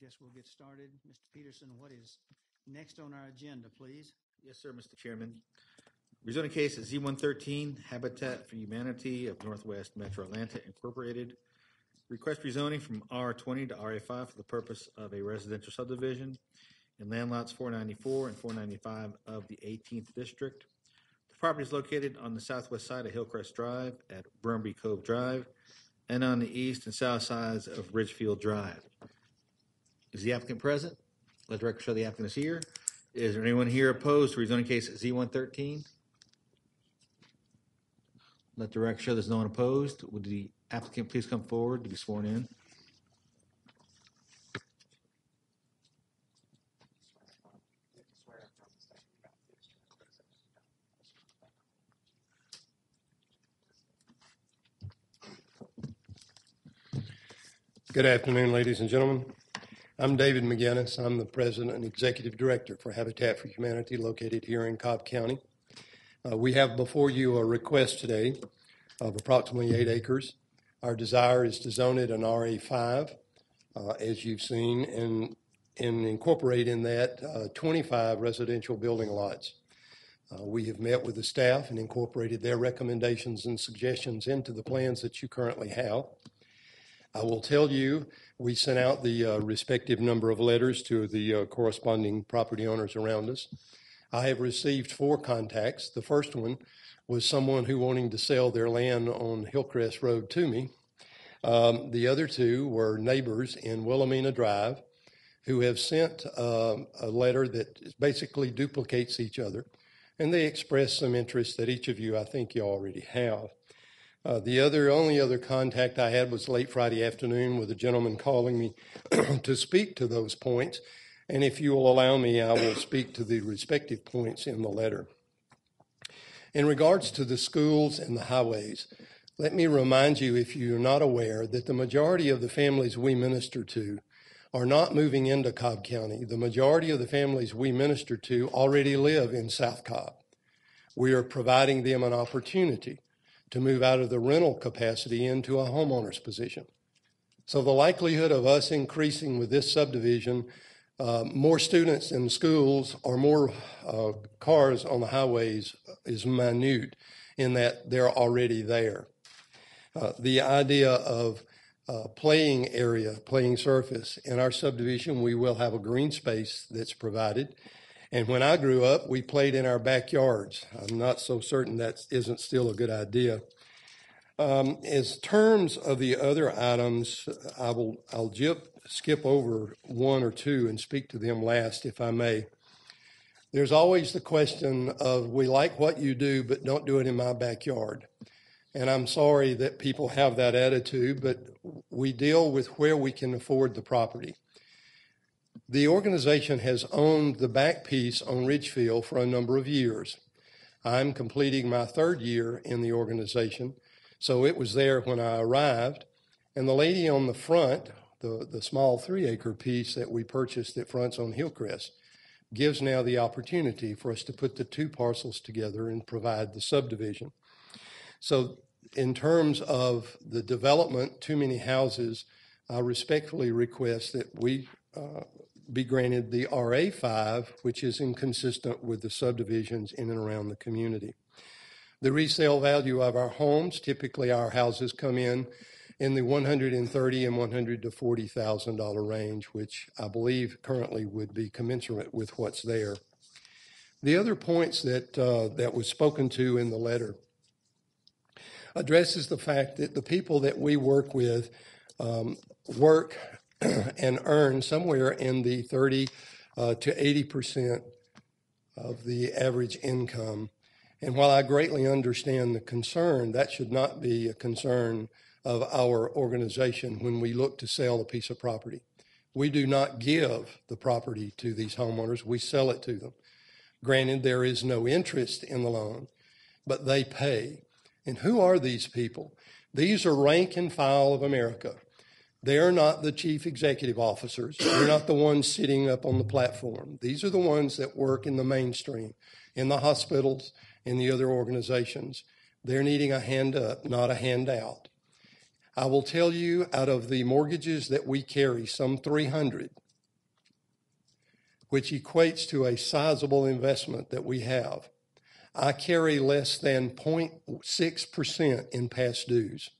guess we'll get started. Mr. Peterson, what is next on our agenda, please? Yes, sir, Mr. Chairman. Rezoning case is Z113 Habitat for Humanity of Northwest Metro Atlanta Incorporated. Request rezoning from R20 to RA5 for the purpose of a residential subdivision in land lots 494 and 495 of the 18th District. The property is located on the southwest side of Hillcrest Drive at Brumby Cove Drive and on the east and south sides of Ridgefield Drive. Is the applicant present? Let the record show the applicant is here. Is there anyone here opposed to rezoning case Z113? Let the record show there's no one opposed. Would the applicant please come forward to be sworn in? Good afternoon, ladies and gentlemen. I'm David McGinnis. I'm the President and Executive Director for Habitat for Humanity located here in Cobb County. Uh, we have before you a request today of approximately eight acres. Our desire is to zone it an RA5, uh, as you've seen, and, and incorporate in that uh, 25 residential building lots. Uh, we have met with the staff and incorporated their recommendations and suggestions into the plans that you currently have. I will tell you, we sent out the uh, respective number of letters to the uh, corresponding property owners around us. I have received four contacts. The first one was someone who wanting to sell their land on Hillcrest Road to me. Um, the other two were neighbors in Wilhelmina Drive who have sent uh, a letter that basically duplicates each other, and they express some interest that each of you, I think, you already have. Uh, the other, only other contact I had was late Friday afternoon with a gentleman calling me to speak to those points. And if you will allow me, I will speak to the respective points in the letter. In regards to the schools and the highways, let me remind you, if you're not aware, that the majority of the families we minister to are not moving into Cobb County. The majority of the families we minister to already live in South Cobb. We are providing them an opportunity to move out of the rental capacity into a homeowner's position. So the likelihood of us increasing with this subdivision, uh, more students in schools or more uh, cars on the highways is minute in that they're already there. Uh, the idea of uh, playing area, playing surface. In our subdivision, we will have a green space that's provided. And when I grew up, we played in our backyards. I'm not so certain that isn't still a good idea. Um, as terms of the other items, I will I'll jip, skip over one or two and speak to them last, if I may. There's always the question of we like what you do, but don't do it in my backyard. And I'm sorry that people have that attitude, but we deal with where we can afford the property. The organization has owned the back piece on Ridgefield for a number of years. I'm completing my third year in the organization, so it was there when I arrived. And the lady on the front, the, the small three acre piece that we purchased that fronts on Hillcrest, gives now the opportunity for us to put the two parcels together and provide the subdivision. So, in terms of the development, too many houses, I respectfully request that we uh, be granted the RA5, which is inconsistent with the subdivisions in and around the community. The resale value of our homes, typically our houses come in in the 130 and 100 to 40 thousand dollar range, which I believe currently would be commensurate with what's there. The other points that uh, that was spoken to in the letter addresses the fact that the people that we work with um, work and earn somewhere in the 30 uh, to 80 percent of the average income. And while I greatly understand the concern, that should not be a concern of our organization when we look to sell a piece of property. We do not give the property to these homeowners, we sell it to them. Granted, there is no interest in the loan, but they pay. And who are these people? These are rank and file of America. They are not the chief executive officers. They're not the ones sitting up on the platform. These are the ones that work in the mainstream, in the hospitals, in the other organizations. They're needing a hand up, not a handout. I will tell you, out of the mortgages that we carry, some 300, which equates to a sizable investment that we have. I carry less than 0.6% in past dues.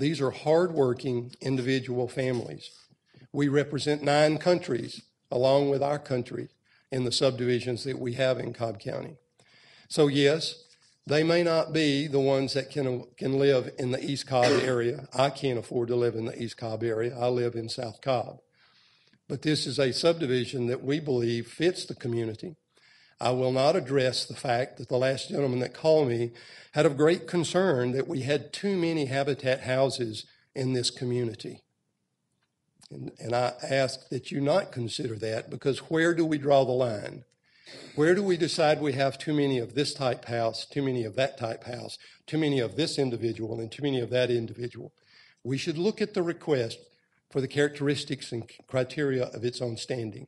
These are hardworking individual families. We represent nine countries along with our country in the subdivisions that we have in Cobb County. So yes, they may not be the ones that can, can live in the East Cobb area. I can't afford to live in the East Cobb area. I live in South Cobb. But this is a subdivision that we believe fits the community. I will not address the fact that the last gentleman that called me had a great concern that we had too many habitat houses in this community. And, and I ask that you not consider that because where do we draw the line? Where do we decide we have too many of this type house, too many of that type house, too many of this individual, and too many of that individual? We should look at the request for the characteristics and criteria of its own standing.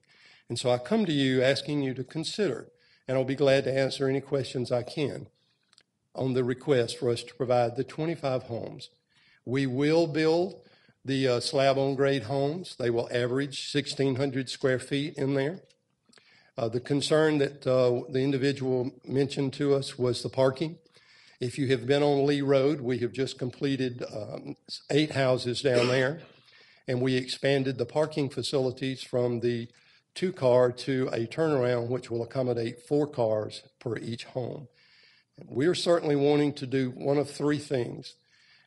And so I come to you asking you to consider, and I'll be glad to answer any questions I can on the request for us to provide the 25 homes. We will build the uh, slab on grade homes. They will average 1,600 square feet in there. Uh, the concern that uh, the individual mentioned to us was the parking. If you have been on Lee Road, we have just completed um, eight houses down there, and we expanded the parking facilities from the two car to a turnaround, which will accommodate four cars per each home. We are certainly wanting to do one of three things.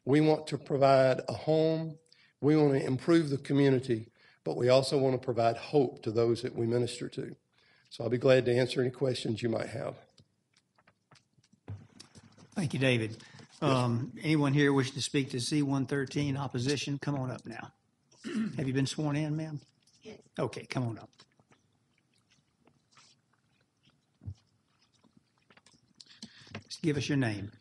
We want to provide a home, we want to improve the community, but we also want to provide hope to those that we minister to. So I'll be glad to answer any questions you might have. Thank you, David. Um, anyone here wishing to speak to Z-113 opposition, come on up now. Have you been sworn in, ma'am? Yes. Okay, come on up. Just give us your name.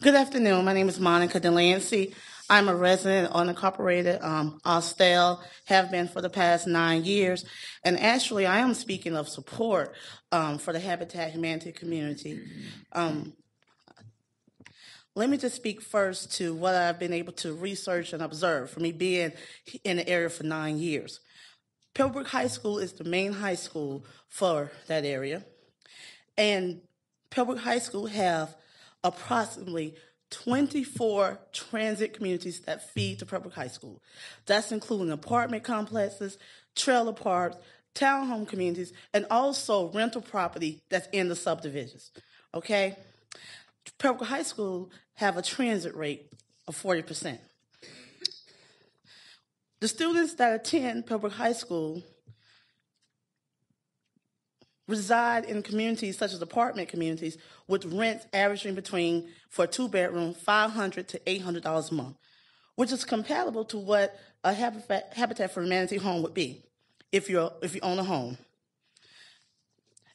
Good afternoon. My name is Monica Delancey. I'm a resident of unincorporated um, Austell, have been for the past nine years. And actually, I am speaking of support um, for the Habitat Humanity community. Um, let me just speak first to what I've been able to research and observe for me being in the area for nine years. Pebblebrook High School is the main high school for that area. And Pebblebrook High School have approximately 24 transit communities that feed to Pebblebrook High School. That's including apartment complexes, trailer parks, townhome communities, and also rental property that's in the subdivisions. Okay? Pebblebrook High School have a transit rate of 40%. The students that attend Pebblebrook High School reside in communities such as apartment communities with rents averaging between for a two bedroom 500 to 800 dollars a month which is compatible to what a habitat, for humanity home would be if you're if you own a home.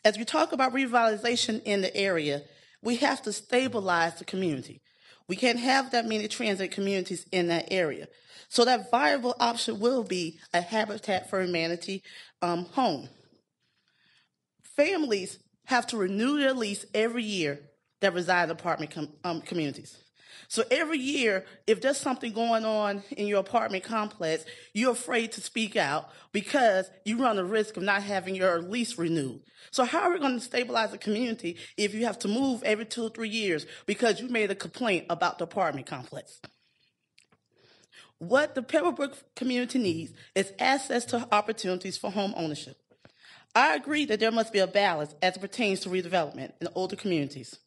As we talk about revitalization in the area we have to stabilize the community. We can't have that many transit communities in that area. So that viable option will be a habitat for humanity um, home families have to renew their lease every year that reside in apartment com- um, communities. So every year, if there's something going on in your apartment complex, you're afraid to speak out because you run the risk of not having your lease renewed. So how are we going to stabilize a community if you have to move every two or three years because you made a complaint about the apartment complex? What the Pebblebrook community needs is access to opportunities for home ownership. I agree that there must be a balance as it pertains to redevelopment in older communities.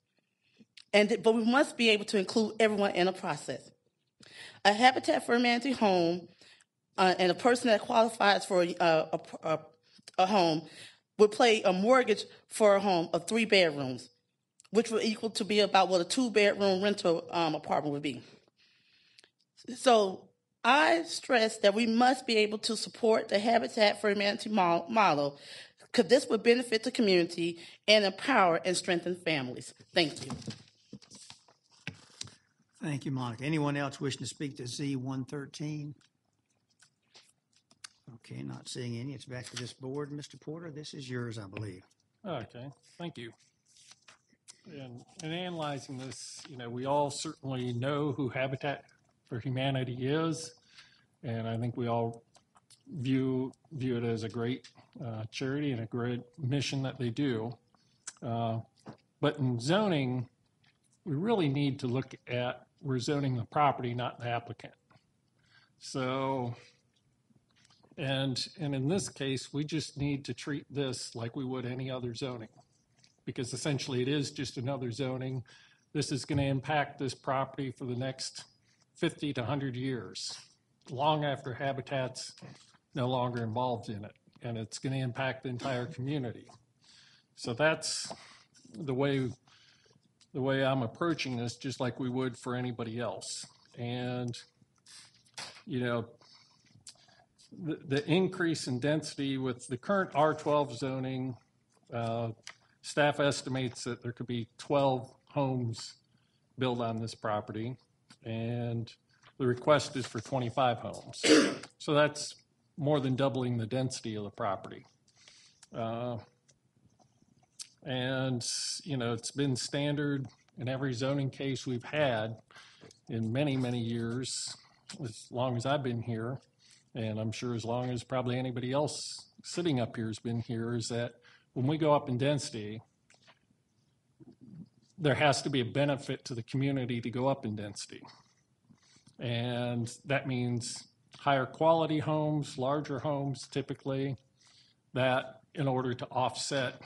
And, but we must be able to include everyone in the process. A Habitat for Humanity home uh, and a person that qualifies for a, a, a, a home would pay a mortgage for a home of three bedrooms, which would equal to be about what a two bedroom rental um, apartment would be. So I stress that we must be able to support the Habitat for Humanity model because this would benefit the community and empower and strengthen families. Thank you. Thank you, Monica. Anyone else wishing to speak to Z one thirteen? Okay, not seeing any. It's back to this board. Mr. Porter, this is yours, I believe. Okay, thank you. And in analyzing this, you know, we all certainly know who Habitat for Humanity is, and I think we all view, view it as a great uh, charity and a great mission that they do. Uh, But in zoning, we really need to look at, we're zoning the property, not the applicant. So, and, and in this case, we just need to treat this like we would any other zoning. Because essentially it is just another zoning. This is going to impact this property for the next 50 to 100 years, long after Habitat's no longer involved in it. And it's going to impact the entire community. So that's the way, the way I'm approaching this, just like we would for anybody else. And, you know, the, the increase in density with the current R12 zoning, uh, staff estimates that there could be 12 homes built on this property, and the request is for 25 homes. So that's more than doubling the density of the property. Uh, And, you know, it's been standard in every zoning case we've had in many, many years, as long as I've been here, and I'm sure as long as probably anybody else sitting up here has been here, is that when we go up in density, there has to be a benefit to the community to go up in density. And that means higher quality homes, larger homes typically, that in order to offset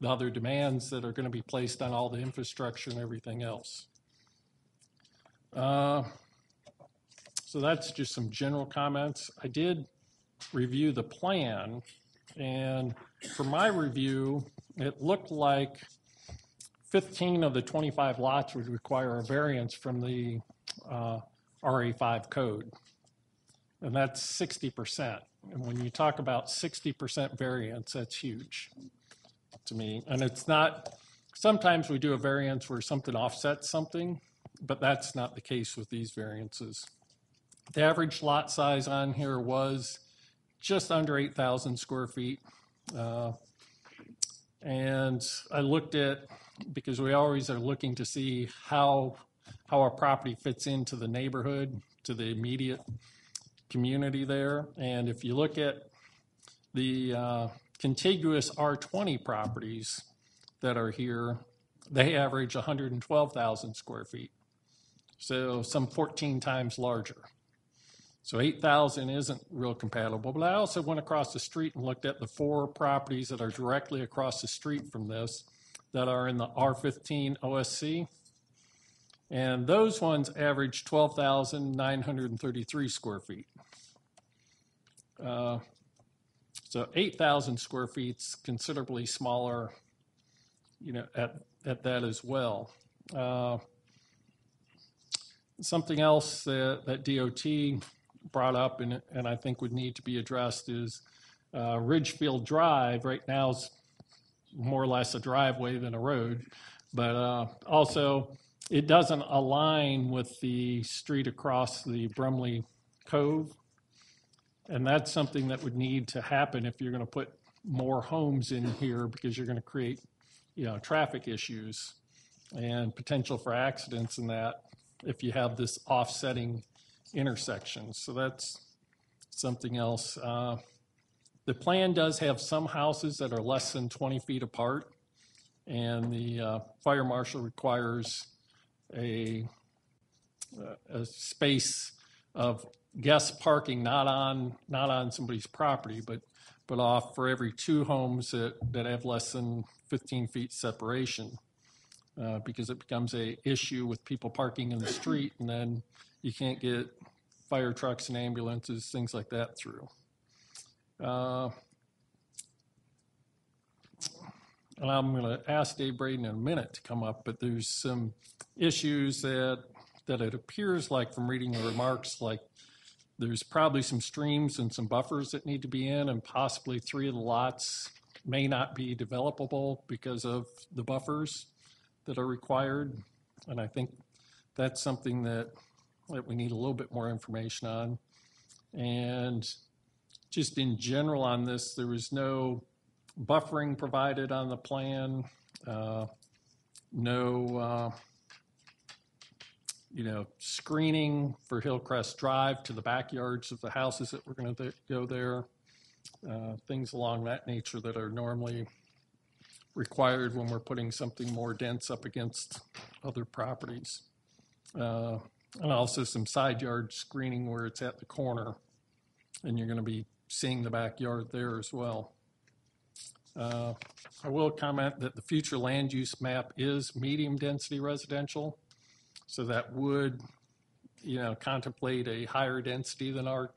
the other demands that are going to be placed on all the infrastructure and everything else. Uh, So that's just some general comments. I did review the plan, and for my review, it looked like 15 of the 25 lots would require a variance from the uh, RA5 code. And that's 60%. And when you talk about 60% variance, that's huge to me. And it's not, sometimes we do a variance where something offsets something, but that's not the case with these variances. The average lot size on here was just under 8,000 square feet. Uh, And I looked at, because we always are looking to see how, how our property fits into the neighborhood, to the immediate community there. And if you look at the uh, contiguous R20 properties that are here, they average 112,000 square feet. So some 14 times larger. So 8,000 isn't real compatible. But I also went across the street and looked at the four properties that are directly across the street from this that are in the R15 OSC. And those ones average 12,933 square feet. Uh, So 8,000 square feet's considerably smaller, you know, at, at that as well. Uh, Something else that, that DOT brought up and, and I think would need to be addressed is uh, Ridgefield Drive right now is more or less a driveway than a road, but uh, also it doesn't align with the street across the Brumley Cove. And that's something that would need to happen if you're going to put more homes in here because you're going to create, you know, traffic issues and potential for accidents and that if you have this offsetting intersection. So that's something else. Uh, The plan does have some houses that are less than 20 feet apart, and the uh, fire marshal requires a, a space of guest parking not on, not on somebody's property, but, but off for every two homes that, that have less than 15 feet separation. Uh, because it becomes a issue with people parking in the street, and then you can't get fire trucks and ambulances, things like that through. Uh, And I'm going to ask Dave Braden in a minute to come up, but there's some issues that, that it appears like from reading the remarks, like there's probably some streams and some buffers that need to be in, and possibly three of the lots may not be developable because of the buffers that are required. And I think that's something that, that we need a little bit more information on. And just in general on this, there was no buffering provided on the plan, uh, no, uh, you know, screening for Hillcrest Drive to the backyards of the houses that we're going to go there, uh, things along that nature that are normally required when we're putting something more dense up against other properties. Uh, And also some side yard screening where it's at the corner, and you're going to be seeing the backyard there as well. Uh, I will comment that the future land use map is medium-density residential, so that would, you know, contemplate a higher density than our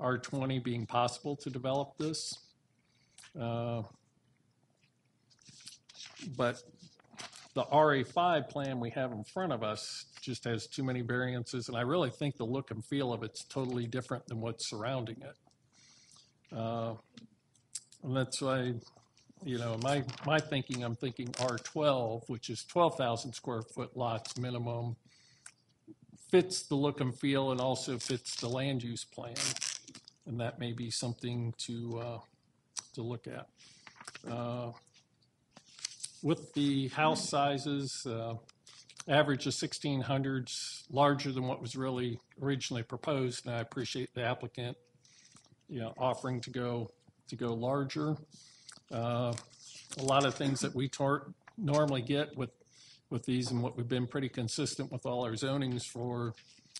R20 being possible to develop this. Uh, But the RA5 plan we have in front of us just has too many variances, and I really think the look and feel of it's totally different than what's surrounding it. Uh, And that's why, you know, my, my thinking, I'm thinking R12, which is 12,000 square foot lots minimum, fits the look and feel and also fits the land use plan. And that may be something to, uh, to look at. Uh, With the house sizes, uh, average of 1600s, larger than what was really originally proposed, and I appreciate the applicant, you know, offering to go, to go larger. Uh, A lot of things that we normally get with, with these and what we've been pretty consistent with all our zonings for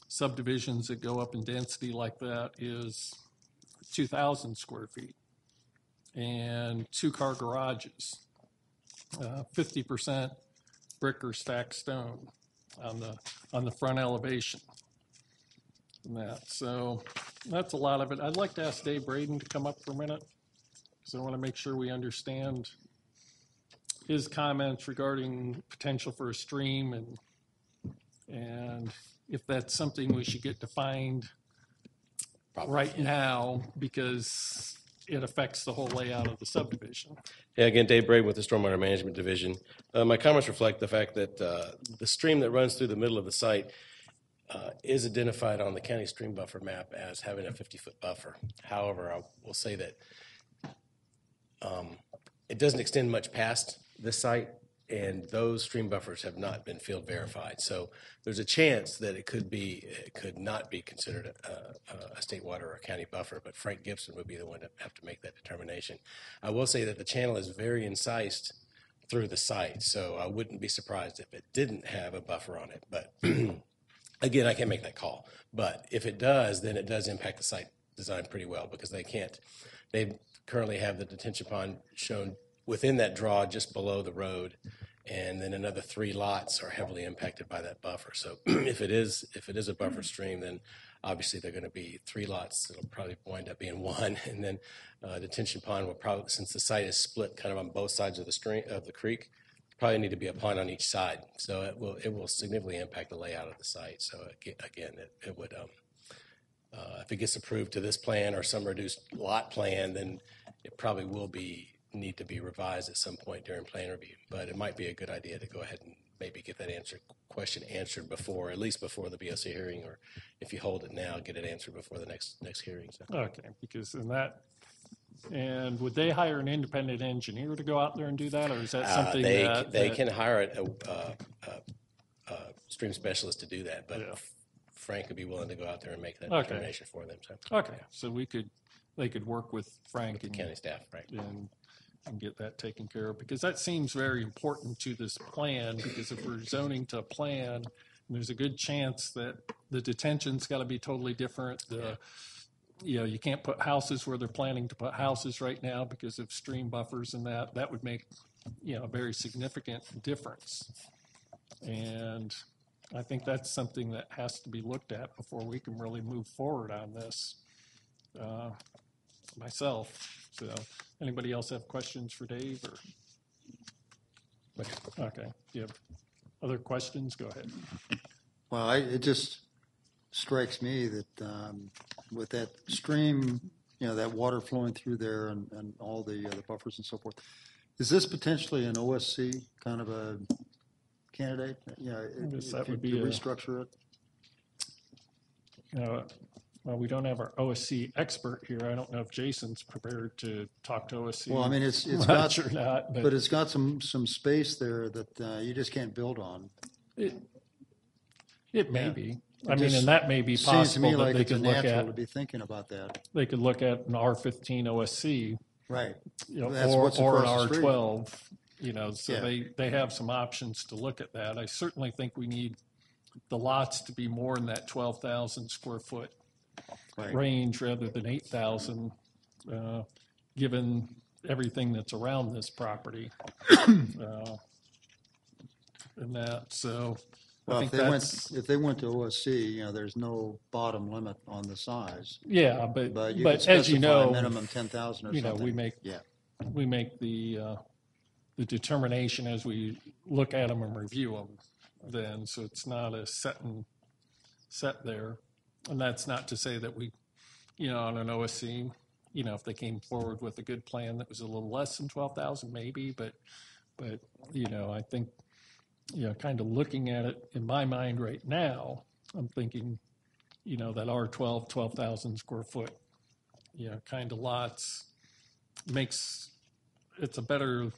subdivisions that go up in density like that is 2,000 square feet and two-car garages. Uh, 50% brick or stacked stone on the, on the front elevation. And that, so that's a lot of it. I'd like to ask Dave Braden to come up for a minute, because I want to make sure we understand his comments regarding potential for a stream and, and if that's something we should get defined right now, because it affects the whole layout of the subdivision. Yeah, again, Dave Braden with the Stormwater Management Division. Uh, My comments reflect the fact that uh, the stream that runs through the middle of the site uh, is identified on the county stream buffer map as having a 50-foot buffer. However, I will say that um, it doesn't extend much past this site, and those stream buffers have not been field verified. So there's a chance that it could be, it could not be considered a, a- a state water or a county buffer, but Frank Gibson would be the one to have to make that determination. I will say that the channel is very incised through the site, so I wouldn't be surprised if it didn't have a buffer on it. But again, I can't make that call. But if it does, then it does impact the site design pretty well because they can't, they currently have the detention pond shown within that draw just below the road. And then another three lots are heavily impacted by that buffer. So if it is, if it is a buffer stream, then obviously they're going to be three lots. It'll probably wind up being one. And then uh, detention pond will probably, since the site is split kind of on both sides of the stream, of the creek, probably need to be a pond on each side. So it will, it will significantly impact the layout of the site. So again, it, it would, um, uh, if it gets approved to this plan or some reduced lot plan, then it probably will be, need to be revised at some point during plan review. But it might be a good idea to go ahead and maybe get that answer, question answered before, at least before the BOC hearing, or if you hold it now, get it answered before the next, next hearing. So. Okay, because in that, and would they hire an independent engineer to go out there and do that, or is that Uh, something they that? they that- can hire a, a, a, a stream specialist to do that, but Yeah. Frank would be willing to go out there and make that Okay. determination for them. So Okay, so we could, they could work with Frank the and, county staff, right? and, and get that taken care of, because that seems very important to this plan, because if we're zoning to a plan, there's a good chance that the detention's got to be totally different, the, you know, you can't put houses where they're planning to put houses right now because of stream buffers and that, that would make, you know, a very significant difference. And I think that's something that has to be looked at before we can really move forward on this, uh, myself. So, anybody else have questions for Dave or? Okay, do you have other questions? Go ahead. Well, I, it just strikes me that um, with that stream, you know, that water flowing through there and, and all the, uh, the buffers and so forth, is this potentially an OSC kind of a candidate? Yeah, guess if that you would be to a- restructure it. Uh, Well, we don't have our OSC expert here. I don't know if Jason's prepared to talk to OSC. Well, I mean, it's it's much got, or not, but but it's got some some space there that uh, you just can't build on. it, It may Yeah. be. It I mean, just and that may be Seems to me possible that like they it's a could look natural to at, be thinking about that. they could look at an R fifteen OSC, Right. you know, That's or, what's or an across the R street. twelve, you know, so Yeah. they, they have some options to look at that. I certainly think we need the lots to be more in that twelve thousand square foot Right. range rather than eight thousand, uh, given everything that's around this property. Uh, And that, so I Well, if think they went, that's, if they went to OSC, you know, there's no bottom limit on the size. yeah, but, But you could but as you specify know, minimum ten thousand or you know, something. we make- Yeah, we make the, uh, the determination as we look at them and review them then, so it's not a set and, set there. And that's not to say that we, you know, on an OSC, you know, if they came forward with a good plan that was a little less than twelve thousand, maybe, but, but, you know, I think, you know, kind of looking at it in my mind right now, I'm thinking, you know, that R 12, 12,000 square foot, you know, kind of lots makes, it's a better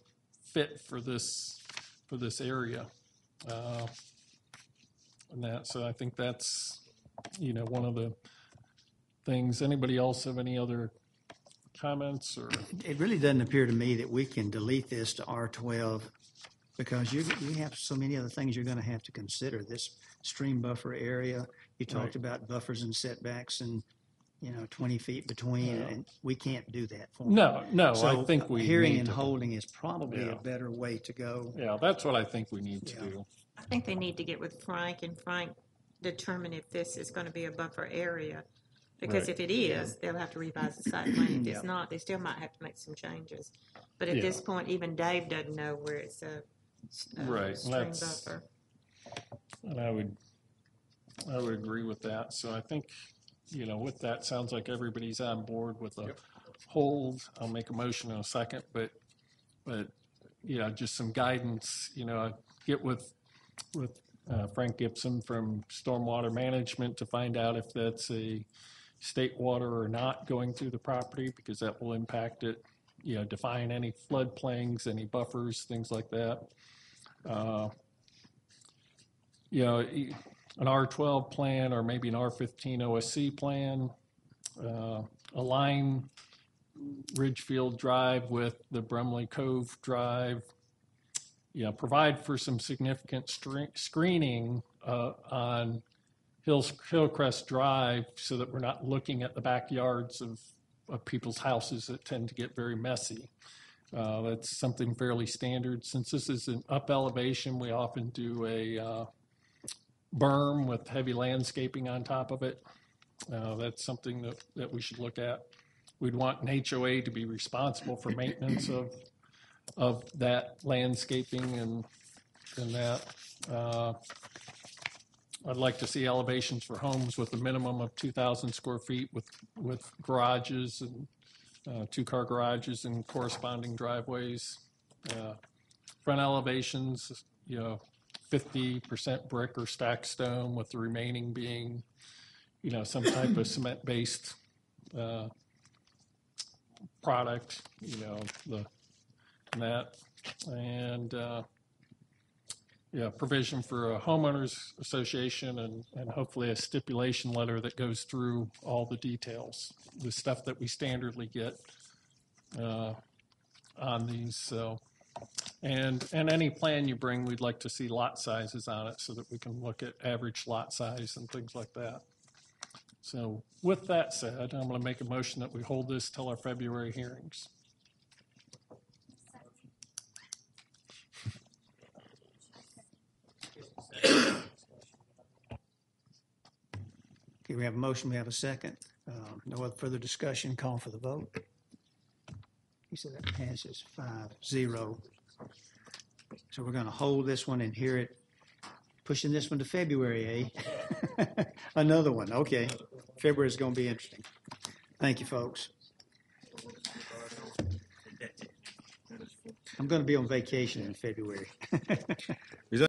fit for this, for this area. Uh, And that, so I think that's, you know, one of the things. Anybody else have any other comments or? It really doesn't appear to me that we can delete this to R12 because you, you have so many other things you're going to have to consider. This stream buffer area, you talked about buffers and setbacks and, you know, 20 feet between, and we can't do that for them. No, no, I think we uh, hearing need and to- holding is probably Yeah. a better way to go. Yeah, that's what I think we need to Yeah. do. I think they need to get with Frank and Frank determine if this is gonna be a buffer area. Because Right. if it is, they'll have to revise the site plan. If Yeah. it's not, they still might have to make some changes. But at Yeah. this point, even Dave doesn't know where it's a, a Right, stream that's- buffer. And I would, I would agree with that. So I think, you know, with that, sounds like everybody's on board with a hold. I'll make a motion in a second, but, but, you know, just some guidance, you know, I get with, with uh, Frank Gibson from Stormwater Management to find out if that's a state water or not going through the property, because that will impact it. You know, define any floodplains, any buffers, things like that. Uh, you know, an R12 plan or maybe an R15 OSC plan, uh, align Ridgefield Drive with the Brumley Cove Drive, you know, provide for some significant screening uh, on Hills, Hillcrest Drive so that we're not looking at the backyards of, of people's houses that tend to get very messy. Uh, That's something fairly standard. Since this is an up elevation, we often do a uh, berm with heavy landscaping on top of it. Uh, That's something that, that we should look at. We'd want an HOA to be responsible for maintenance of, of that landscaping and, and that. Uh, I'd like to see elevations for homes with a minimum of 2,000 square feet with, with garages and uh, two-car garages and corresponding driveways. Uh, Front elevations, you know, 50% brick or stacked stone, with the remaining being, you know, some type of cement-based uh, product, you know, the, and that. And, uh, yeah, provision for a homeowners association and, and hopefully a stipulation letter that goes through all the details, the stuff that we standardly get uh, on these, so. And, and any plan you bring, we'd like to see lot sizes on it so that we can look at average lot size and things like that. So with that said, I'm going to make a motion that we hold this till our February hearings. Okay, we have a motion, we have a second. Um, No further discussion, call for the vote. Said that passes five zero. So we're going to hold this one and hear it, pushing this one to February, eh? Another one, okay. February is going to be interesting. Thank you, folks. I'm going to be on vacation in February.